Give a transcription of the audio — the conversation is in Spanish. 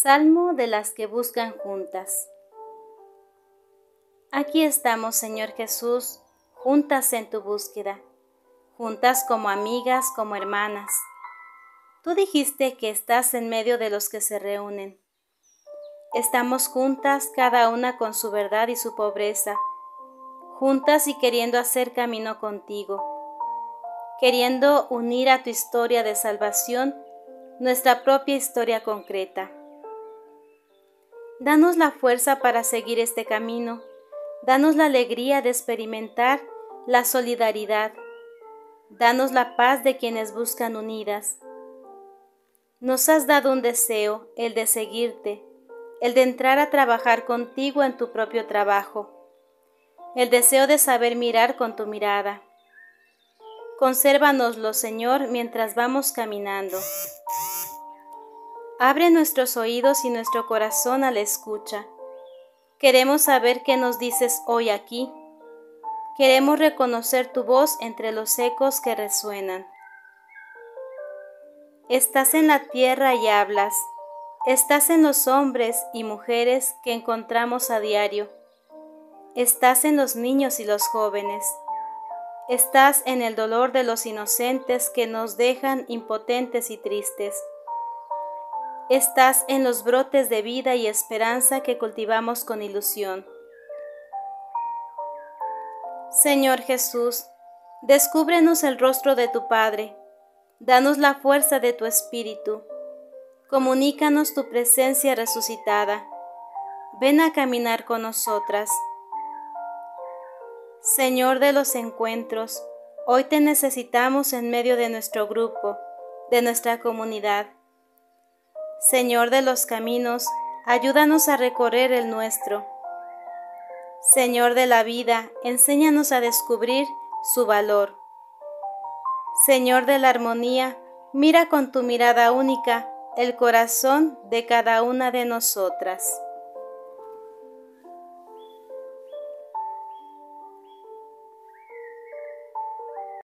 Salmo de las que buscan juntas. Aquí estamos, Señor Jesús, juntas en tu búsqueda, juntas como amigas, como hermanas. Tú dijiste que estás en medio de los que se reúnen. Estamos juntas, cada una con su verdad y su pobreza, juntas y queriendo hacer camino contigo, queriendo unir a tu historia de salvación nuestra propia historia concreta. Danos la fuerza para seguir este camino. Danos la alegría de experimentar la solidaridad. Danos la paz de quienes buscan unidas. Nos has dado un deseo, el de seguirte, el de entrar a trabajar contigo en tu propio trabajo, el deseo de saber mirar con tu mirada. Consérvanoslo, Señor, mientras vamos caminando. Abre nuestros oídos y nuestro corazón a la escucha. Queremos saber qué nos dices hoy aquí. Queremos reconocer tu voz entre los ecos que resuenan. Estás en la tierra y hablas. Estás en los hombres y mujeres que encontramos a diario. Estás en los niños y los jóvenes. Estás en el dolor de los inocentes que nos dejan impotentes y tristes. Estás en los brotes de vida y esperanza que cultivamos con ilusión. Señor Jesús, descúbrenos el rostro de tu Padre, danos la fuerza de tu Espíritu, comunícanos tu presencia resucitada, ven a caminar con nosotras. Señor de los encuentros, hoy te necesitamos en medio de nuestro grupo, de nuestra comunidad. Señor de los caminos, ayúdanos a recorrer el nuestro. Señor de la vida, enséñanos a descubrir su valor. Señor de la armonía, mira con tu mirada única el corazón de cada una de nosotras.